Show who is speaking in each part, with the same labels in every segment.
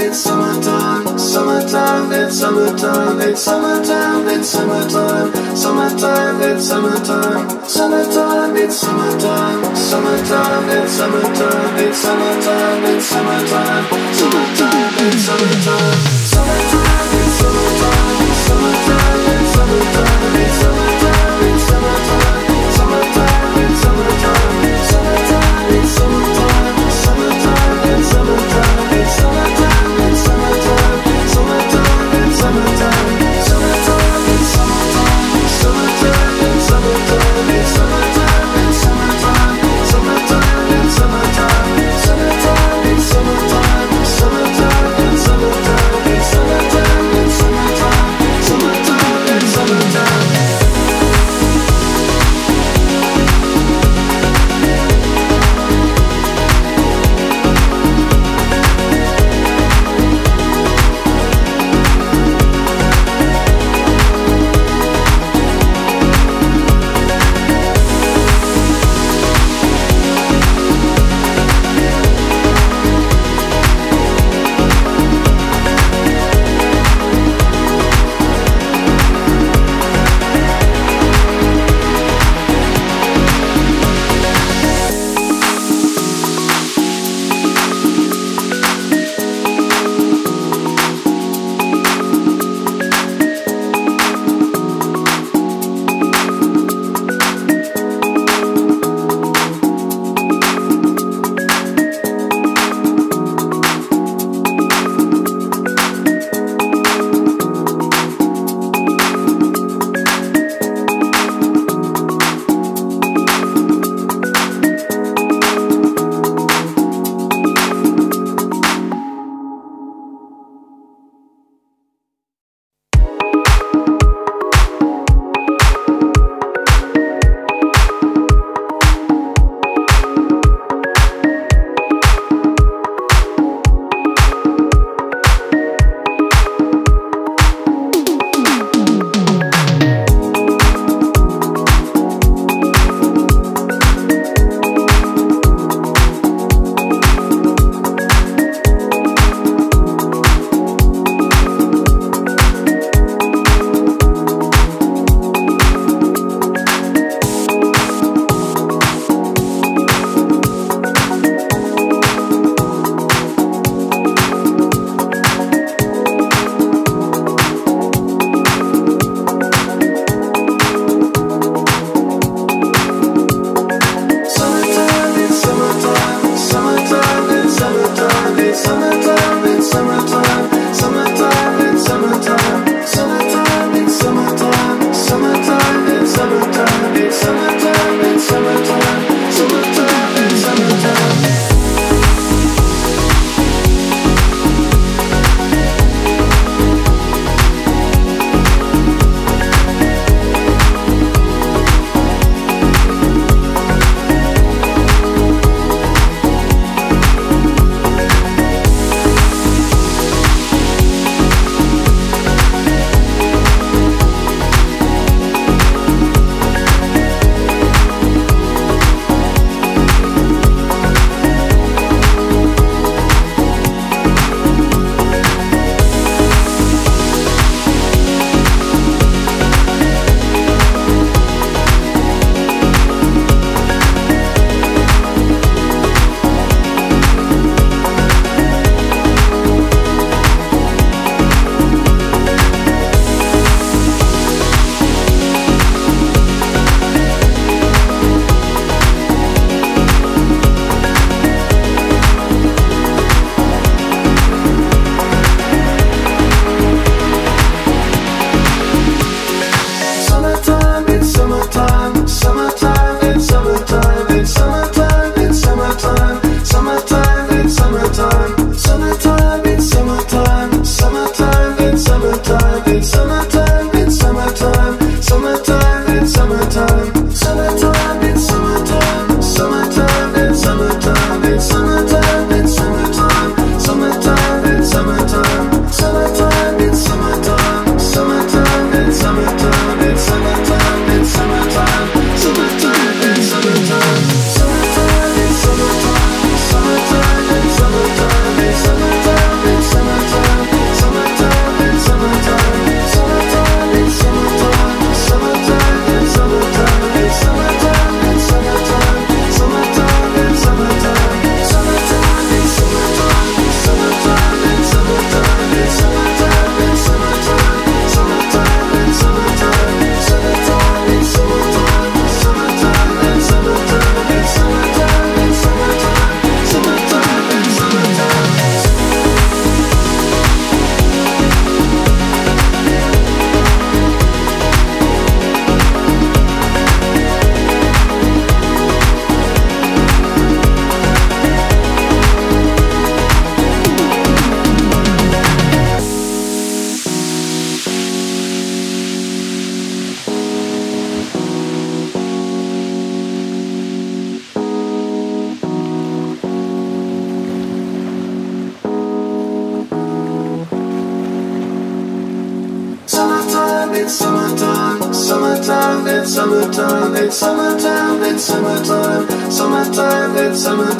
Speaker 1: it's summertime, summertime, it's summertime, it's summertime, it's summertime, summertime, it's summertime, summertime, it's summertime, summertime, it's summertime, it's summertime, it's summertime, summertime, it's summertime, summertime, it's summertime, summertime, it's summertime, it's summertime,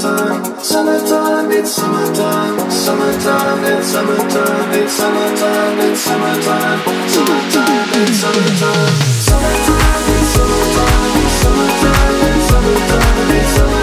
Speaker 1: summertime, summertime, it's summertime, summertime, it's summertime, it's summertime, it's summertime, summertime, it's summertime, summertime, it's summertime, summertime, it's summertime, it's summertime.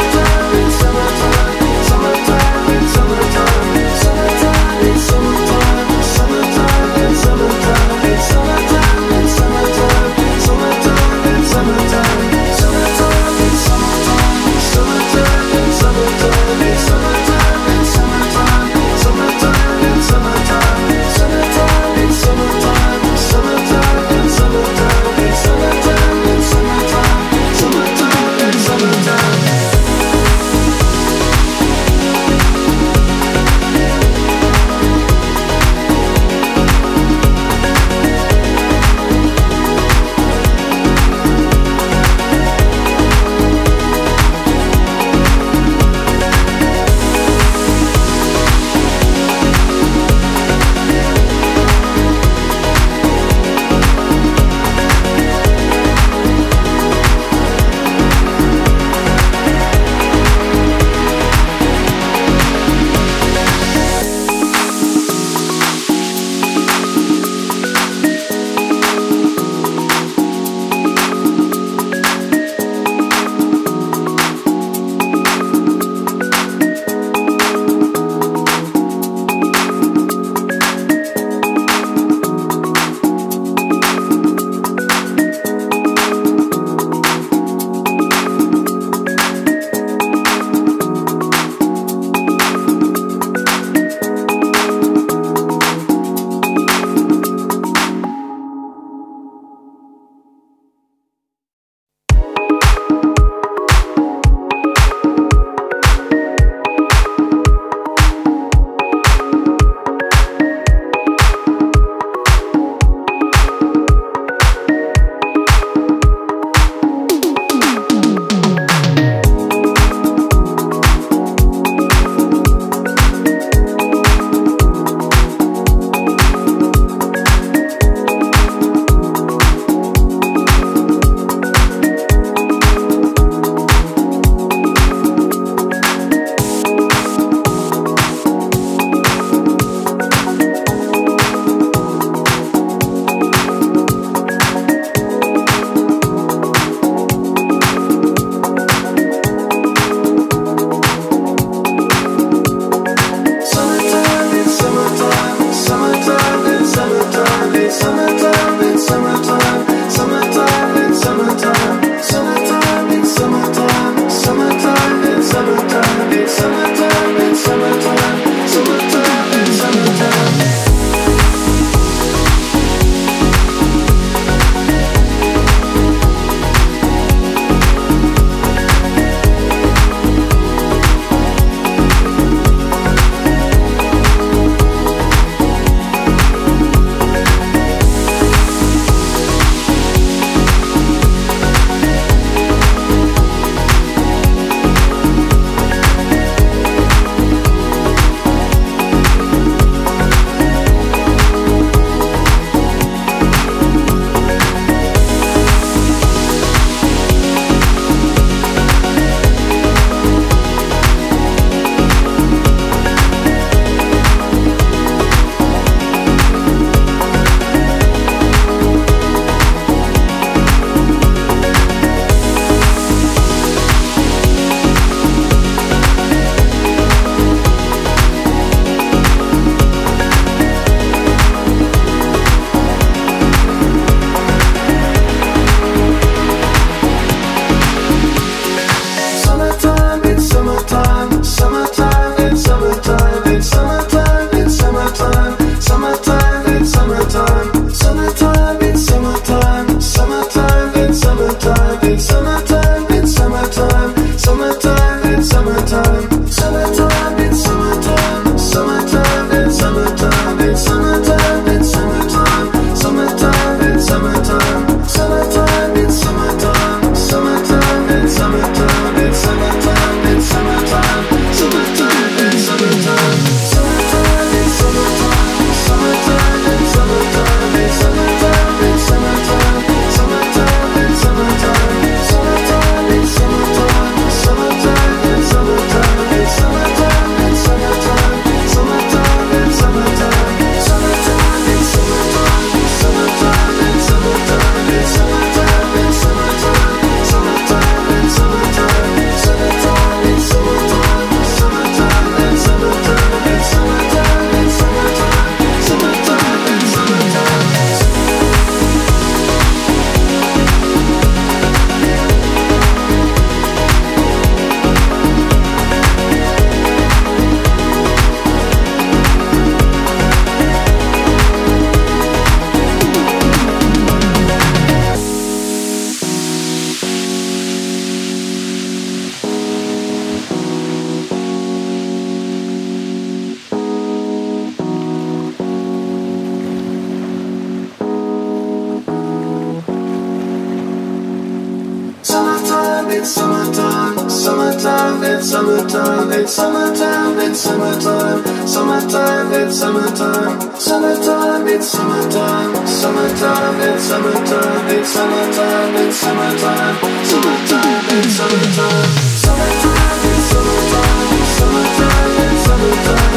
Speaker 1: summertime, summertime, it's summertime, it's summertime, it's summertime, summertime, it's summertime, summertime, it's summertime, summertime, it's summertime, it's summertime, it's summertime, summertime, it's summertime, summertime, it's summertime, summertime, it's summertime.